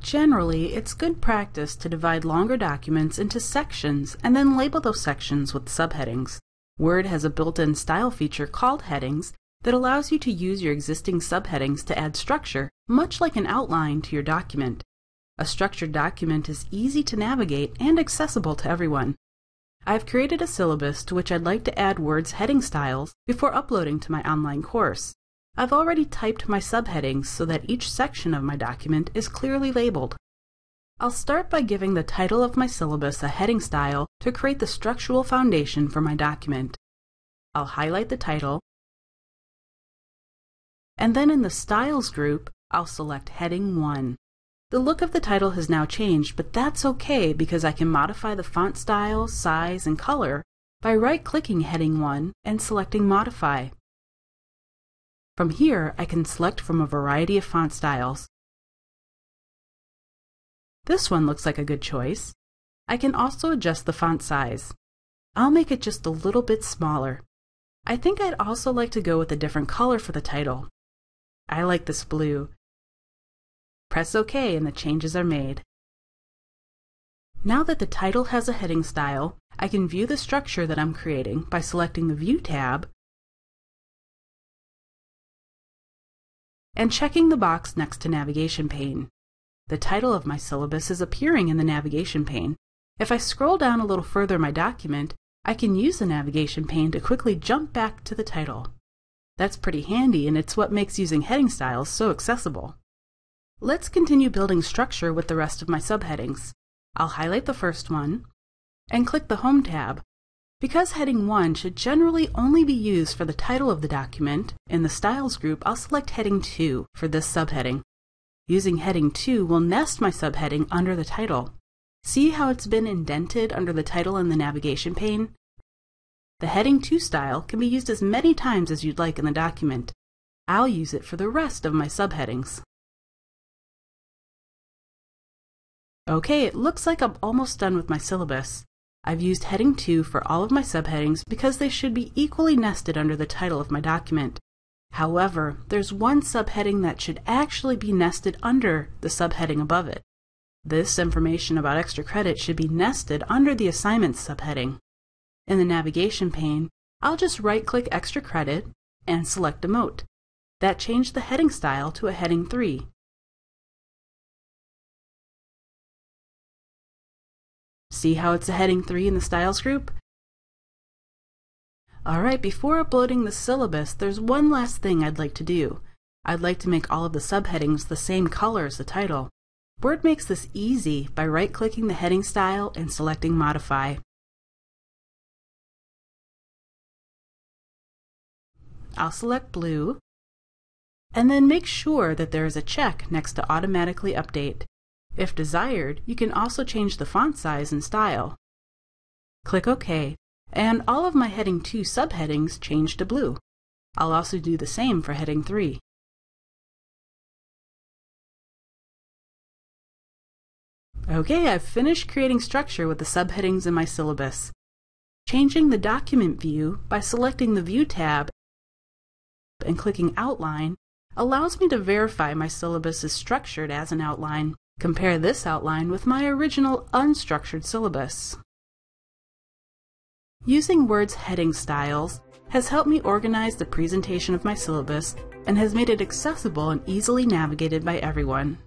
Generally, it's good practice to divide longer documents into sections and then label those sections with subheadings. Word has a built-in style feature called headings that allows you to use your existing subheadings to add structure, much like an outline to your document. A structured document is easy to navigate and accessible to everyone. I've created a syllabus to which I'd like to add Word's heading styles before uploading to my online course. I've already typed my subheadings so that each section of my document is clearly labeled. I'll start by giving the title of my syllabus a heading style to create the structural foundation for my document. I'll highlight the title, and then in the Styles group, I'll select Heading 1. The look of the title has now changed, but that's okay because I can modify the font style, size, and color by right-clicking Heading 1 and selecting Modify. From here, I can select from a variety of font styles. This one looks like a good choice. I can also adjust the font size. I'll make it just a little bit smaller. I think I'd also like to go with a different color for the title. I like this blue. Press OK and the changes are made. Now that the title has a heading style, I can view the structure that I'm creating by selecting the View tab and checking the box next to Navigation pane. The title of my syllabus is appearing in the navigation pane. If I scroll down a little further in my document, I can use the navigation pane to quickly jump back to the title. That's pretty handy and it's what makes using heading styles so accessible. Let's continue building structure with the rest of my subheadings. I'll highlight the first one and click the Home tab because heading 1 should generally only be used for the title of the document, in the Styles group I'll select heading 2 for this subheading. Using heading 2 will nest my subheading under the title. See how it's been indented under the title in the navigation pane? The heading 2 style can be used as many times as you'd like in the document. I'll use it for the rest of my subheadings. Okay, it looks like I'm almost done with my syllabus. I've used heading 2 for all of my subheadings because they should be equally nested under the title of my document. However, there's one subheading that should actually be nested under the subheading above it. This information about extra credit should be nested under the assignments subheading. In the navigation pane, I'll just right-click extra credit and select Demote. That changed the heading style to a heading 3. See how it's a heading 3 in the styles group? Alright, before uploading the syllabus, there's one last thing I'd like to do. I'd like to make all of the subheadings the same color as the title. Word makes this easy by right-clicking the heading style and selecting Modify. I'll select blue, and then make sure that there is a check next to Automatically Update. If desired, you can also change the font size and style. Click OK, and all of my Heading 2 subheadings change to blue. I'll also do the same for Heading 3. Okay, I've finished creating structure with the subheadings in my syllabus. Changing the document view by selecting the View tab and clicking Outline allows me to verify my syllabus is structured as an outline. Compare this outline with my original unstructured syllabus. Using Word's heading styles has helped me organize the presentation of my syllabus and has made it accessible and easily navigated by everyone.